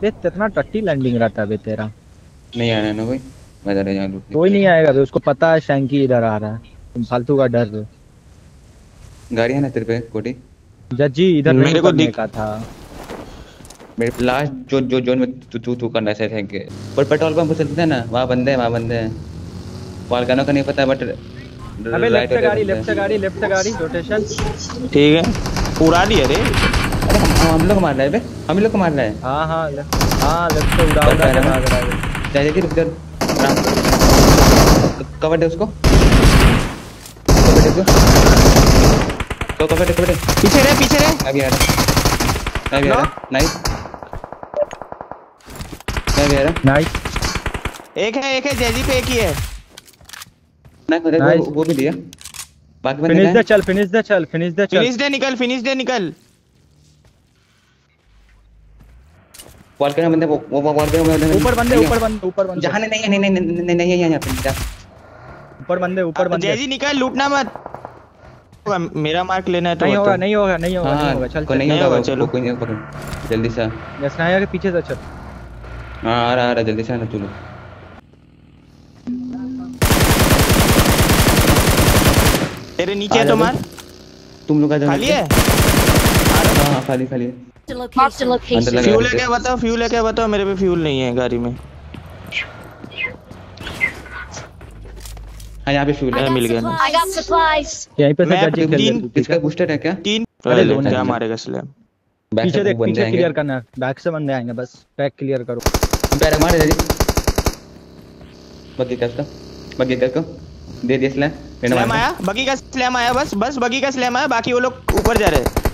बे कितना टट्टी लैंडिंग रहता है बे तेरा। नहीं आना ना कोई? मैं जरा यहाँ लूट कोई नहीं आएगा बे उसको पता है शैंकी इधर आ रहा है। तुम फालतू का डर रहे गाड़ी है ना तेरे पे कोटी? जज्जी इधर मेरे को दिख- का था। मेरे लास्ट जो जो जोन में तू तू तू करना है थैंक पर पेट्रोल पंप पर चलते हैं ना वहाँ बंदे हैं वहाँ बंदे हैं। वालकानो का नहीं पता बट अबे लेफ़्ट से गाड़ी लेफ़्ट से गाड़ी लेफ़्ट से गाड़ी रोटेशन ठीक है। उड़ा दिया रे। हम हम लोग को मार रहा है बे। हम लोग को मार रहा है हाँ हाँ लेफ़्ट हाँ लेफ़्ट से उड़ा उड़ा रहा है। जा जा रुक जा। कवर दे उसको। कवर दे उसको। तो कवर दे कवर दे। पीछे रे पीछे रे मैं भी आ रहा मैं भी आ रहा नाइस मैं भी आ रहा नाइस एक है एक है जैजी पे एक ही है। ना वो वो भी दिया बाकी बंदे फिनिश द चल फिनिश द चल फिनिश द चल फिनिश दे निकल फिनिश दे निकल। वॉल के बंदे वो वो वॉल के बंदे ऊपर बंदे ऊपर बंदे ऊपर बंदे जहाँ नहीं नहीं नहीं नहीं नहीं नहीं यहाँ पे जा ऊपर बंदे ऊपर बंदे जैजी निकल लूटना मत मेरा मार्क लेना है तो नहीं होगा नहीं होगा नहीं होगा नहीं होगा हाँ चल को नहीं होगा होगा, चलो। कोई नहीं पकड़ जल्दी से आ। स्नाया के पीछे से चल हाँ आ रहा आ रहा जल्दी से आना चलो तेरे नीचे है तो मार तुम लोग आ जाओ खाली है हाँ हाँ खाली खाली है फ्यूल है क्या बताओ फ्यूल है क्या बताओ मेरे पे फ्यूल नहीं है गाड़ी में। हाँ यहाँ पे फ्यूल है मिल गया. यहीं पे से जज्जी खेल तीन- इसका बूस्टर है क्या? तीन अरे दोनों क्या मारेगा स्लैम पीछे देख पीछे क्लियर करना बैक से बंदे आएँगे बस। बैक क्लियर करो। पैर मार दे बग्गी का इसका। बग्गी का दे दिया स्लैम स्लैम आया? बगी का स्लैम आया बस। बस बगी का स्लैम आया बाकी वो लोग ऊपर जा रहे हैं।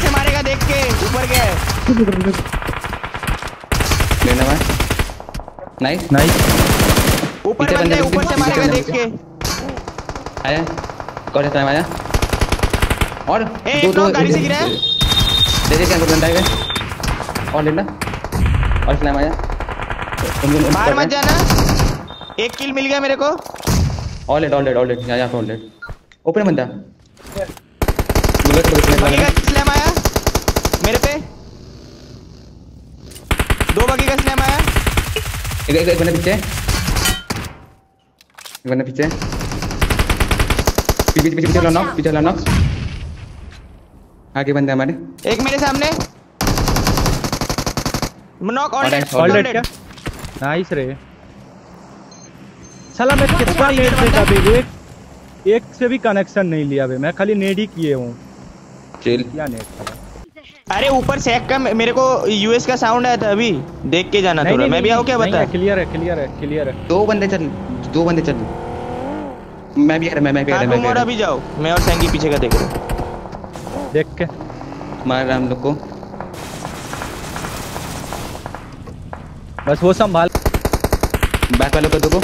से मारेगा देख के ऊपर गया है। मैंने नाइस नाइस ऊपर बंदे ऊपर से मारेगा देख के। आया कौन टाइम आया और ए, एक और गाड़ी से गिरा है। दे दे क्या बंदा आएगा। और लेना और स्लैम आया। बाहर मत जाना। एक किल मिल गया मेरे को। All late all late all late यहाँ यहाँ ऑल लेट ऊपर बंदा। बुलेट को स्लैम लगा। का स्लैम आया? मेरे पे? दो बगी का स्लैम आया? एक एक बंदा पीछे। एक बंदा पीछे। पीछे पीछे पीछे पीछे आगे बंदे हमारे। एक मेरे सामने। Knock all dead all dead nice रे। साला मैं कितना नेट देखा बे एक एक से भी कनेक्शन नहीं लिया बे मैं खाली नेट ही किए हूँ। क्या नेट अरे ऊपर सैक का मेरे को यूएस का साउंड आया था अभी। देख के जाना थोड़ा। मैं भी आऊँ क्या बता क्लियर है क्लियर है क्लियर है। दो बंदे चल दो बंदे चल। मैं भी आ रहा मैं मैं भी आ हाँ रहा मैं भी और अभी जाओ। मैं और सैंगी पीछे का देख रहे हैं। देख के। मार रहा हम लोग को। बस वो संभाल। बैक वालों को देखो।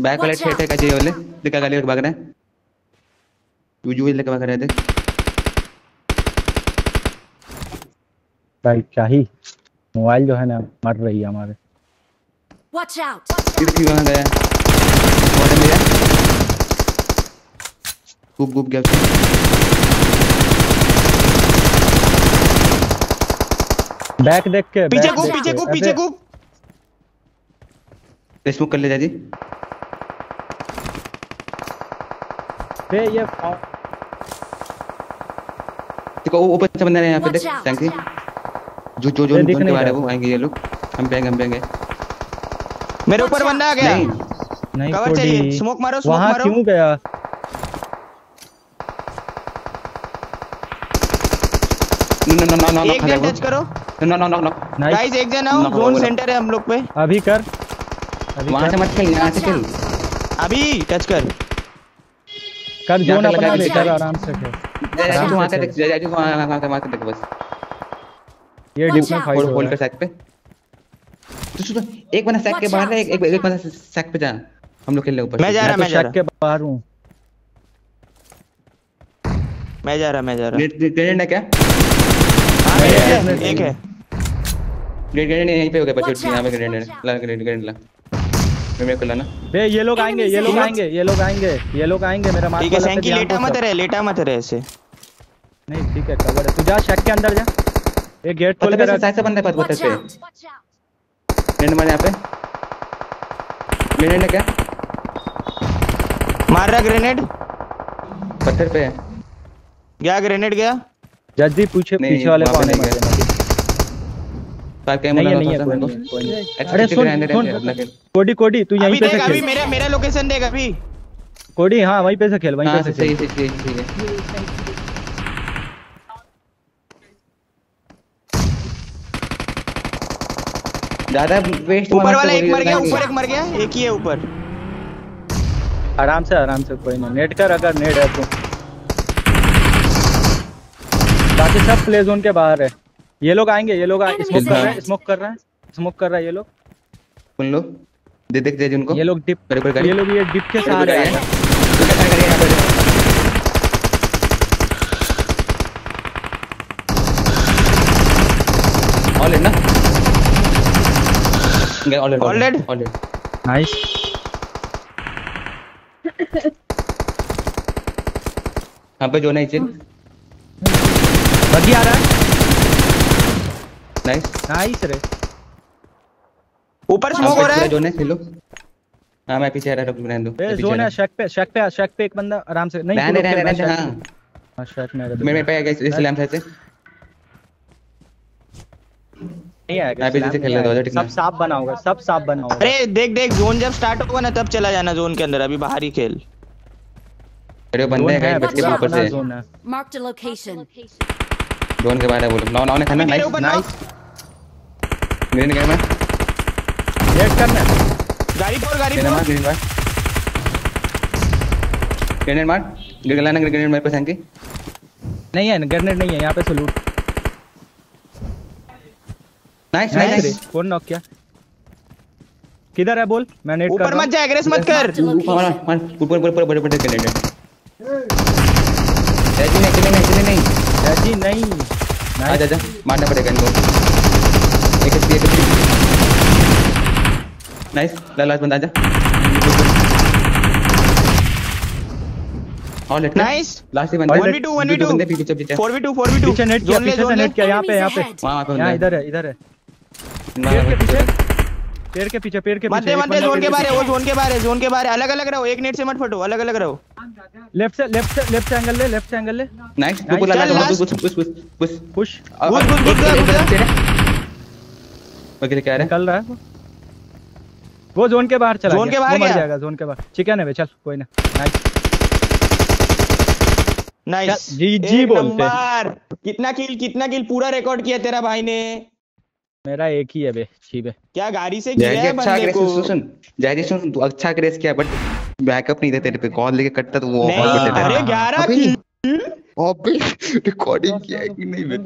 बैक वाले ठेठे का चाहिए वाले। दिखा गाली भाग रहे हैं। यूजुअली लेके भाग रहे थे भाई क्या ही? मोबाइल जो है ना मर रही है हमारे। Watch out. फिर क्यों वहाँ गया। है मेरा गुप गुप गया बैक देख के पीछे देख पीछे के। अबे, पीछे कूप फेसबुक कर ले जाजी बे ये देखो ऊपर से बंदे हैं यहाँ पे देख यू जो जो जो के बारे वो आएँगे ये लोग। हम पे हम पे आएँगे मेरे ऊपर बंदा आ गया। नहीं नहीं कवर चाहिए। स्मोक मारो स्मोक वहाँ मारो। क्यों गया? No no no no no एक जन टच करो। No no no no guys एक जन आओ। जोन. सेंटर है हम लोग पे। अभी कर। अभी वहाँ से मत खेल यहाँ से खेल। अभी टच कर। कर जोन अपना लगा दे के कर आराम से खेल जाजी आराम तू वहाँ से से देख जाजी तू वहाँ वहाँ वहाँ से देख बस। ये Watch डिप में. फाइट होल्ड कर सैक पे। तो सुनो एक बंदा सैक के बाहर है एक एक बंदा सैक पे जा। हम लोग खेल रहे ऊपर। मैं जा रहा मैं मैं तो के बाहर हूँ। मैं जा रहा मैं जा रहा। ग्रेनेड है क्या? हाँ, एक है, ग्रेनेड यहीं पे हो गया बच्चे यहाँ पे ग्रेनेड ला ग्रेनेड ग्रेनेड ला। मेरे को लाना। बे ये लोग आएँगे ये लोग आएँगे ये लोग आएँगे ये लोग आएँगे मेरा मार्क ठीक है सैंकी लेटा मत रहे। लेटा मत रहे ऐसे। नहीं ठीक है कवर है। तू जा शेक के अंदर जा। ये गेट खोल पत्थर के पे रख साइड से बंदा है पे मार यहाँ पे। ग्रेनेड है क्या? मार रहा ग्रेनेड पत्थर पे है। गया ग्रेनेड गया? जल्दी पूछे पीछे वाले कोने में नहीं देना। कार के नहीं है नहीं है कोई नहीं, कोई नहीं। को अरे सुन कोडी कोडी तू यहीं पे देख से अभी मेरा मेरा लोकेशन देख अभी। कोडी हाँ वहीं पे से खेल वहीं हाँ पे से सही सही सही सही है। ज़्यादा वेस्ट ऊपर वाला एक मर गया ऊपर एक मर गया एक ही है ऊपर। आराम से आराम से कोई नहीं। नेट कर अगर नेट है तो। बाकी सब प्ले जोन के बाहर है। ये लोग आएँगे ये लोग स्मोक कर रहे हैं स्मोक कर रहे हैं स्मोक कर रहा है ये लोग। सुन लो दे देख दे जिनको ये लोग डिप मेरे ऊपर ये लोग ये डिप के ऊपर सहारे आए। हैं? उनका ऑल है ना? ऑल है All dead? ऑल है नाइस यहाँ पे जो नहीं चिल बगी आ रहा है। नाइस नाइस रे। ऊपर स्मोक हो रहा है। जो नहीं खेलो। हाँ मैं पीछे आ रहा रुक रहने दो। ए पीछे जोन है शेक पे शेक पे शेक पे एक बंदा आराम से नहीं रहा। रहने रहने हाँ। हाँ शेक में मेरे मेरे पे आ गया इस लैम्प से। नहीं आएगा मैं भी जैसे खेल रहा था, ठीक सब? साफ़ बना होगा सब साफ़ बना होगा। अरे देख देख जोन जब स्टार्ट होगा ना तब चला जाना जोन के अंदर अभी बाहर ही खेल। अरे वो बंदे हैं बच के ऊपर से। जोन है। Marked a location. जोन के बारे में बोलो नौ नौ ने खाना नाइस नाइस। ग्रीन गया मैं वेट करना। गाड़ी फोड़ गाड़ी ग्रेनेड मार फोड़ ग्रेनेड मार ग्रेनेड मार। ग्रेनेड लाना ग्रेनेड मेरे पास है कि नहीं है ग्रेनेड नहीं है यहाँ पे से लूट नाइस नाइस कौन नॉक किया। किधर है बोल? मैं नेट कर ऊपर मत जा एग्रेस मत कर। ऊपर मार ऊपर ऊपर ऊपर बड़े बड़े ग्रेनेड नहीं अकेले नहीं नहीं। हूँ जी नहीं। आ जा जा। मारना पड़ेगा इनको। एक एक एक नाइस लास्ट बंदा आ जा और लेट नाइस लास्ट ही बंदा 1v2 1v2 बंदे पीछे पीछे 4v2 4v2 पीछे नेट किया जोन पीछे से नेट किया यहाँ पे यहाँ पे वहाँ पे यहाँ इधर है इधर है पेड़ के पीछे पेड़ के पीछे पेड़ के पीछे दे मत जोन के बाहर है वो जोन के बाहर है जोन के बाहर है अलग अलग रहो एक नेट से मत फटो अलग अलग रहो लेफ़्ट से लेफ़्ट से लेफ़्ट एंगल ले लेफ़्ट एंगल ले नाइस तू बोला चल, लगा last. Push push push push push घुस, घुस, घुस जा, जा। वकील क्या रहा है? निकल रहा है वो? वो जोन के बाहर चला जोन के बाहर मर गया? जाएगा जोन के बाहर। चिकन है बे चल कोई ना। नाइस नाइस चल, GG बोलते। कितना किल कितना किल पूरा रिकॉर्ड किया तेरा भाई ने। मेरा एक ही है बे छी बे क्या गाड़ी से गिरा है अच्छा बंदे ग्रेस को? सुन सुन जैजी सुन तू अच्छा क्रेस किया बट बैकअप नहीं था तेरे पे। कॉल लेके कटता तो वो देता अरे था। ग्यारह अबे, किल अबे रिकॉर्डिंग किया है कि नहीं बे?